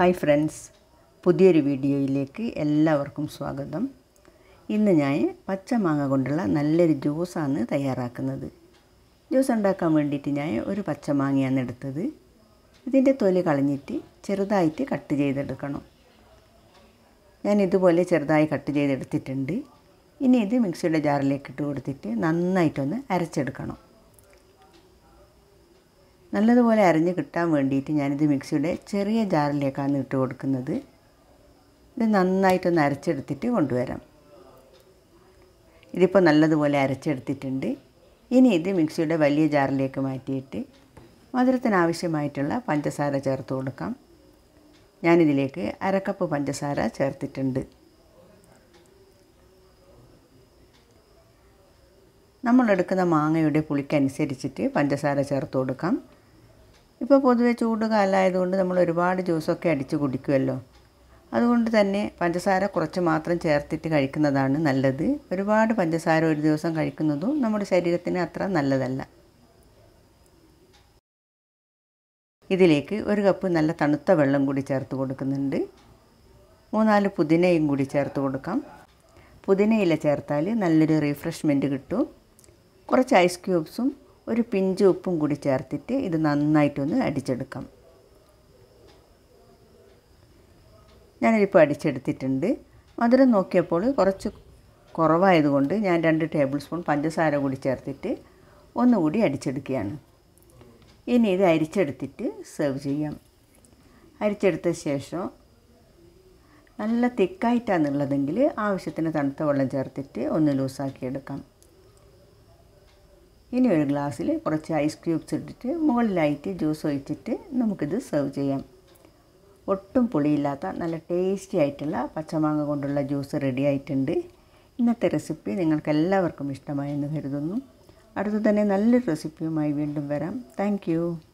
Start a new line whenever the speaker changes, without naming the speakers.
hi friends പുതിയൊരു വീഡിയോയിലേക്ക് എല്ലാവർക്കും സ്വാഗതം ഇന്ന് ഞാൻ പച്ചമാങ്ങ കൊണ്ടുള്ള നല്ലൊരു ജ്യൂസാണ് തയ്യാറാക്കുന്നത് ജ്യൂസ് ഉണ്ടാക്കാൻ വേണ്ടിയിട്ട് ഞാൻ ഒരു പച്ചമാങ്ങയാണ് എടുത്തത് ഇതിൻ്റെ തൊലി കളഞ്ഞിട്ട് ചെറുതായിട്ട് കട്ട് ചെയ്തെടുക്കണം ഞാൻ ഇതുപോലെ ചെറുതായി കട്ട് ചെയ്തെടുത്തിട്ടുണ്ട് ഇനി ഇത് മിക്സിയുടെ ജാറിലേക്ക് ഇട്ട് കൊടുത്തിട്ട് നന്നായിട്ടൊന്ന് അരച്ചെടുക്കണം നല്ലതുപോലെ അരഞ്ഞ് കിട്ടാൻ വേണ്ടിയിട്ട് ഞാനിത് മിക്സിയുടെ ചെറിയ ജാറിലേക്കാണ് ഇട്ട് കൊടുക്കുന്നത് ഇത് നന്നായിട്ടൊന്ന് അരച്ചെടുത്തിട്ട് കൊണ്ടുവരാം ഇതിപ്പോൾ നല്ലതുപോലെ അരച്ചെടുത്തിട്ടുണ്ട് ഇനി ഇത് മിക്സിയുടെ വലിയ ജാറിലേക്ക് മാറ്റിയിട്ട് മധുരത്തിനാവശ്യമായിട്ടുള്ള പഞ്ചസാര ചേർത്ത് കൊടുക്കാം ഞാനിതിലേക്ക് അരക്കപ്പ് പഞ്ചസാര ചേർത്തിട്ടുണ്ട് നമ്മളെടുക്കുന്ന മാങ്ങയുടെ പുളിക്കനുസരിച്ചിട്ട് പഞ്ചസാര ചേർത്ത് കൊടുക്കാം ഇപ്പോൾ പൊതുവേ ചൂട് കാലമായതുകൊണ്ട് നമ്മൾ ഒരുപാട് ജ്യൂസൊക്കെ അടിച്ച് കുടിക്കുമല്ലോ അതുകൊണ്ട് തന്നെ പഞ്ചസാര കുറച്ച് മാത്രം ചേർത്തിട്ട് കഴിക്കുന്നതാണ് നല്ലത് ഒരുപാട് പഞ്ചസാര ഒരു ദിവസം കഴിക്കുന്നതും നമ്മുടെ ശരീരത്തിന് അത്ര നല്ലതല്ല ഇതിലേക്ക് ഒരു കപ്പ് നല്ല തണുത്ത വെള്ളം കൂടി ചേർത്ത് കൊടുക്കുന്നുണ്ട് മൂന്നാല് പുതിനയും കൂടി ചേർത്ത് കൊടുക്കാം പുതിനയില ചേർത്താൽ നല്ലൊരു റീഫ്രഷ്മെൻറ്റ് കിട്ടും കുറച്ച് ഐസ് ക്യൂബ്സും ഒരു പിഞ്ച് ഉപ്പും കൂടി ചേർത്തിട്ട് ഇത് നന്നായിട്ടൊന്ന് അടിച്ചെടുക്കാം ഞാനിതിപ്പോൾ അടിച്ചെടുത്തിട്ടുണ്ട് മധുരം നോക്കിയപ്പോൾ കുറച്ച് കുറവായതുകൊണ്ട് ഞാൻ രണ്ട് ടേബിൾ സ്പൂൺ പഞ്ചസാര കൂടി ചേർത്തിട്ട് ഒന്നുകൂടി അടിച്ചെടുക്കുകയാണ് ഇനി ഇത് അരിച്ചെടുത്തിട്ട് സെർവ് ചെയ്യാം അരിച്ചെടുത്ത ശേഷം നല്ല തിക്കായിട്ടാണെന്നുള്ളതെങ്കിൽ ആവശ്യത്തിന് തണുത്ത വെള്ളം ചേർത്തിട്ട് ഒന്ന് ലൂസാക്കിയെടുക്കാം ഇനി ഒരു ഗ്ലാസ്സിൽ കുറച്ച് ഐസ് ക്യൂബ്സ് ഇട്ടിട്ട് മുകളിലായിട്ട് ജ്യൂസ് ഒഴിച്ചിട്ട് നമുക്കിത് സെർവ് ചെയ്യാം ഒട്ടും പുളിയില്ലാത്ത നല്ല ടേസ്റ്റി ആയിട്ടുള്ള പച്ചമാങ്ങ കൊണ്ടുള്ള ജ്യൂസ് റെഡി ആയിട്ടുണ്ട് ഇന്നത്തെ റെസിപ്പി നിങ്ങൾക്ക് എല്ലാവർക്കും ഇഷ്ടമായെന്ന് കരുതുന്നു അടുത്തു തന്നെ നല്ലൊരു റെസിപ്പിയുമായി വീണ്ടും വരാം താങ്ക്